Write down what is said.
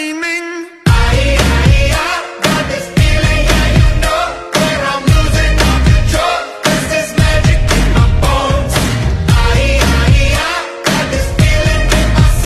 time